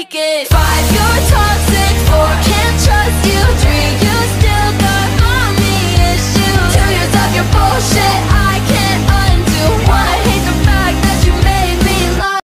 make it.